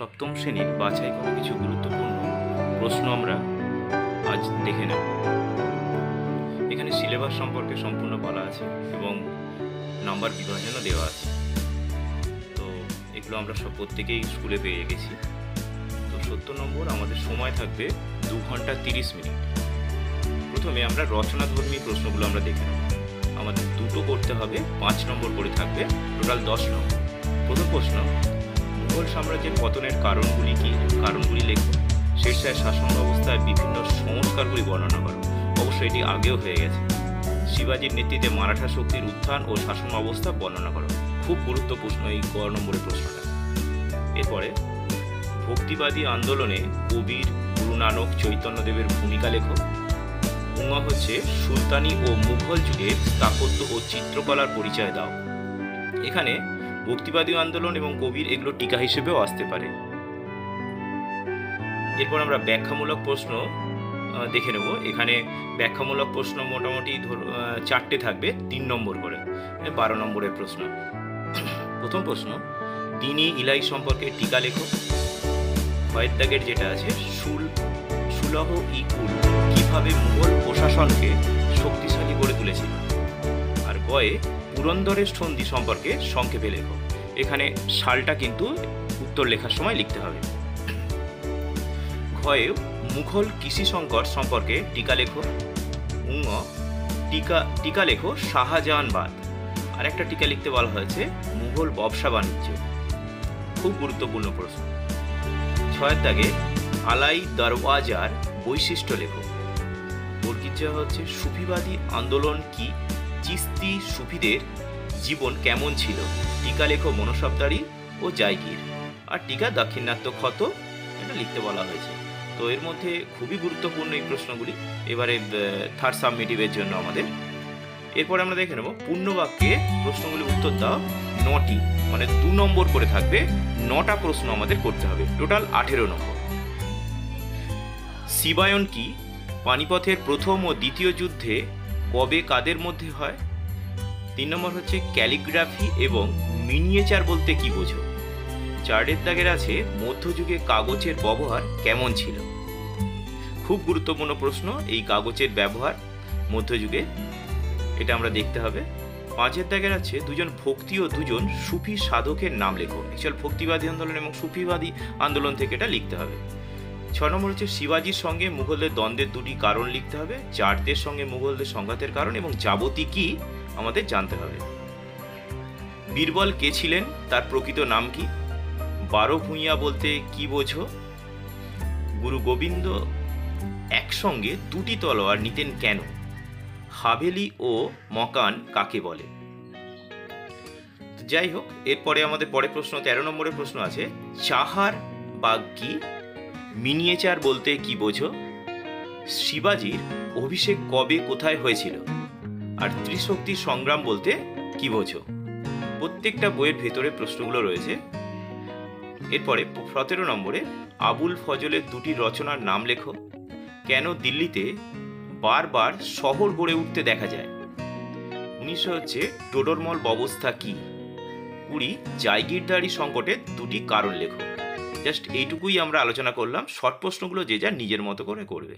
সপ্তম শ্রেণির বাছাই করা কিছু গুরুত্বপূর্ণ প্রশ্ন আমরা আজ দেখে নেব। এখানে সিলেবাস সম্পর্কে সম্পূর্ণ বলা আছে এবং নাম্বার বিভাজনও দেওয়া আছে। তো এগুলো আমরা সব প্রত্যেকেই স্কুলে পেয়ে গেছি। তো সত্তর নম্বর, আমাদের সময় থাকবে দু ঘণ্টা তিরিশ মিনিট। প্রথমে আমরা রচনাধর্মী প্রশ্নগুলো আমরা দেখে নেব। আমাদের দুটো করতে হবে, পাঁচ নম্বর করে থাকবে, টোটাল দশ নম্বর। প্রথম প্রশ্ন মুঘল সাম্রাজ্যের পতনের কারণগুলি কি? কারণগুলি লেখো। শেরশাহের শাসন ব্যবস্থায় বিভিন্ন সংস্কারগুলি বর্ণনা করো। অবশ্যই এটি আগেও হয়ে গেছে। শিবাজির নেতৃত্বে মারাঠা শক্তির উত্থান ও শাসন ব্যবস্থা বর্ণনা করো। খুব গুরুত্বপূর্ণ এই ক নম্বরের প্রশ্নটা। এরপরে, ভক্তিবাদী আন্দোলনে কবির গুরু নানক চৈতন্যদেবের ভূমিকা লেখো। উমা হচ্ছে সুলতানি ও মুঘল যুগের স্থাপত্য ও চিত্রকলার পরিচয় দাও। এখানে ভক্তিবাদী আন্দোলন এবং কবির এগুলো টিকা হিসেবেও আসতে পারে। এরপর আমরা ব্যাখ্যামূলক প্রশ্ন দেখে নেব। এখানে ব্যাখ্যামূলক প্রশ্ন মোটামুটি চারটে থাকবে, তিন নম্বর করে এ বারো নম্বরের প্রশ্ন। প্রথম প্রশ্ন তিনি ইলাই সম্পর্কে টিকা লেখো। ভয়ের দাগের যেটা আছে, সুল, সুলভ ই কুল কীভাবে মুঘল প্রশাসনকে শক্তিশালী করে তুলেছিল? গয়ে পুরন্দরের সন্ধি সম্পর্কে সংক্ষেপে লেখো। এখানে সালটা কিন্তু উত্তর লেখার সময় লিখতে হবে। ঘয়ে মুঘল কৃষি সংকট সম্পর্কে টিকা লেখো। উঙ টিকা টিকা লেখো শাহজাহানবাদ। আর একটা টিকা লিখতে বলা হয়েছে মুঘল ব্যবসা বাণিজ্য। খুব গুরুত্বপূর্ণ প্রশ্ন। ছয়ের দাগে আলাই দরওয়াজার বৈশিষ্ট্য লেখো। বর্গিত হচ্ছে সুফিবাদী আন্দোলন কি চিস্তি সুফিদের জীবন কেমন ছিল? টিকা লেখো মনসবদারি ও জায়গির। আর টিকা দাক্ষিণাত্য ক্ষত, এটা লিখতে বলা হয়েছে। তো এর মধ্যে খুবই গুরুত্বপূর্ণ এই প্রশ্নগুলি। এবারে থার্ড সাবমিটিভের জন্য আমাদের। এরপরে আমরা দেখে নেব পূর্ণবাক্যে প্রশ্নগুলি উত্তর দাও নটি। মানে দু নম্বর করে থাকবে, নটা প্রশ্ন আমাদের করতে হবে। টোটাল আঠেরো নম্বর। শিবায়ন কি? পানিপথের প্রথম ও দ্বিতীয় যুদ্ধে কবে কাদের মধ্যে হয়? তিন নম্বর হচ্ছে ক্যালিগ্রাফি এবং মিনিয়েচার বলতে কি বোঝো? চার্টের দাগের আছে, মধ্যযুগে কাগজের ব্যবহার কেমন ছিল? খুব গুরুত্বপূর্ণ প্রশ্ন, এই কাগজের ব্যবহার মধ্যযুগে। এটা আমরা দেখতে হবে। পাঁচের দাগের আছে, দুজন ভক্তি ও দুজন সুফি সাধকের নাম লেখো। অ্যাকচুয়াল ভক্তিবাদী আন্দোলন এবং সুফিবাদী আন্দোলন থেকে এটা লিখতে হবে। ছ নম্বর হচ্ছে শিবাজির সঙ্গে মুঘলদের দ্বন্দ্বের দুটি কারণ লিখতে হবে জাটদের সঙ্গে মুঘলদের সংঘাতের কারণ এবং যাবতী কি আমাদের জানতে হবে। বীরবল কে ছিলেন? তার প্রকৃত নাম কি? বারো ভূঁইয়া বলতে কি বোঝো? গুরু গোবিন্দ একসঙ্গে দুটি তলোয়ার নিতেন কেন? হাভেলি ও মকান কাকে বলে? যাই হোক, এরপরে আমাদের পরে প্রশ্ন, তেরো নম্বরের প্রশ্ন আছে, চাহার বাগ কি? মিনিয়েচার বলতে কি বোঝো? শিবাজির অভিষেক কবে কোথায় হয়েছিল? আর ত্রিশক্তি সংগ্রাম বলতে কি বোঝো? প্রত্যেকটা বইয়ের ভেতরে প্রশ্নগুলো রয়েছে। এরপরে সতেরো নম্বরে আবুল ফজলের দুটি রচনার নাম লেখো। কেন দিল্লিতে বারবার শহর গড়ে উঠতে দেখা যায়? উনিশশো হচ্ছে টোডরমল ব্যবস্থা কি? কুড়ি জায়গিরদারি সংকটের দুটি কারণ লেখো। জাস্ট এইটুকুই আমরা আলোচনা করলাম। শর্ট প্রশ্নগুলো যে যার নিজের মতো করে করবে।